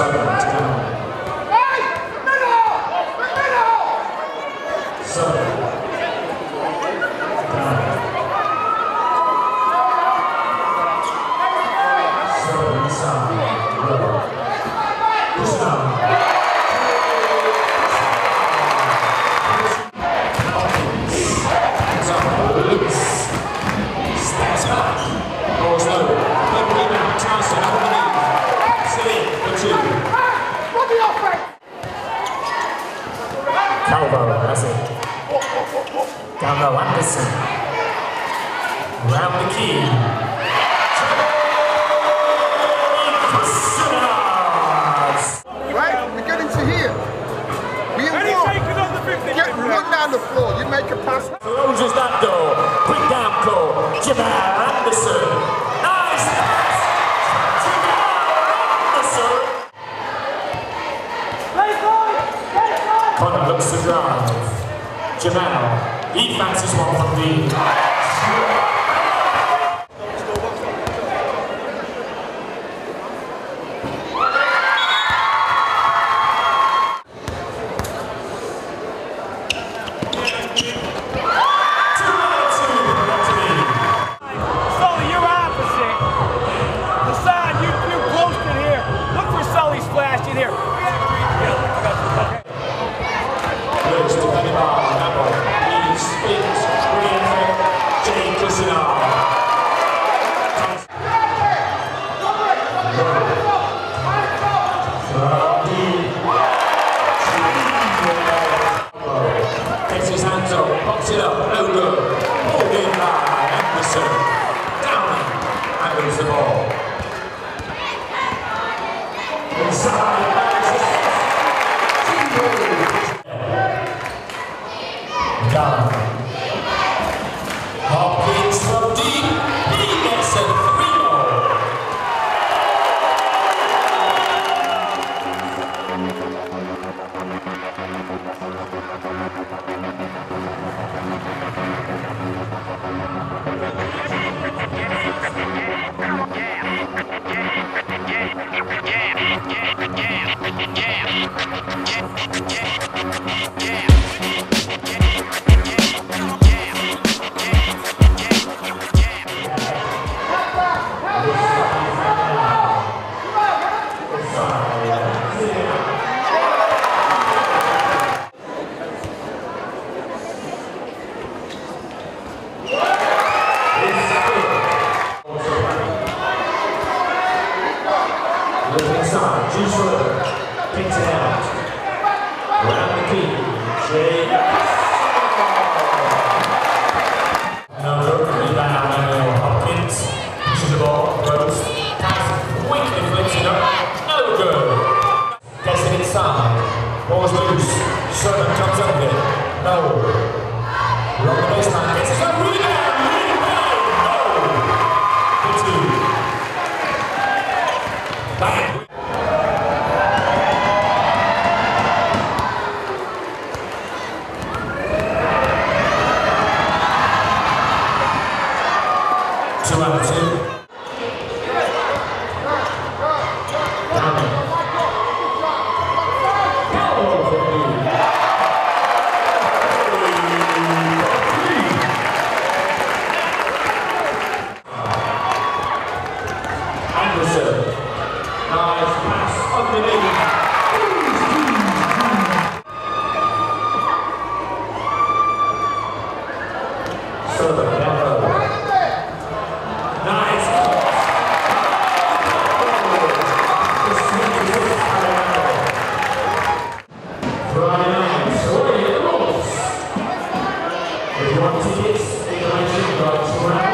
Rosario. drop the key. Right? We get into here. We in war. Get one down the floor. You make a pass. Closes that door. Quick down call. Jamal Anderson. Nice pass. Anderson. Connor looks to drive. Jamal. He fancies one from the... side, G Schroeder. Picks it out. Around the key, Jay two out of two. Southern. It's the Election Guards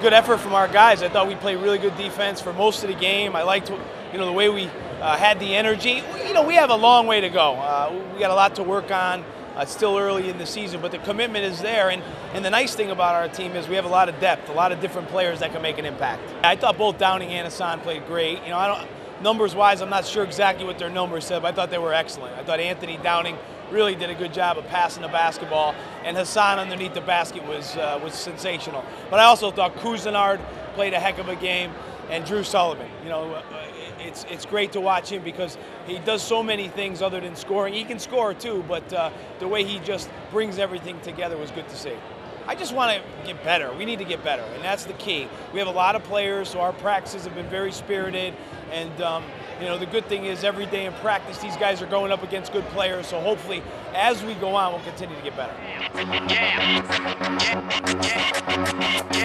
good effort from our guys. I thought we played really good defense for most of the game. I liked, you know, the way we uh, had the energy. You know, we have a long way to go. Uh, we got a lot to work on. Uh, it's still early in the season, but the commitment is there. And, and the nice thing about our team is we have a lot of depth, a lot of different players that can make an impact. I thought both Downing and Hassan played great. You know, I don't numbers wise, I'm not sure exactly what their numbers said, but I thought they were excellent. I thought Anthony Downing really did a good job of passing the basketball, and Hassan underneath the basket was uh, was sensational. But I also thought Couisnard played a heck of a game, and Drew Sullivan. You know, uh, it's it's great to watch him because he does so many things other than scoring. He can score too, but uh, the way he just brings everything together was good to see. I just want to get better. We need to get better, and that's the key. We have a lot of players, so our practices have been very spirited. And um, you know, the good thing is every day in practice, these guys are going up against good players. So hopefully, as we go on, we'll continue to get better. Yeah. Yeah. Yeah.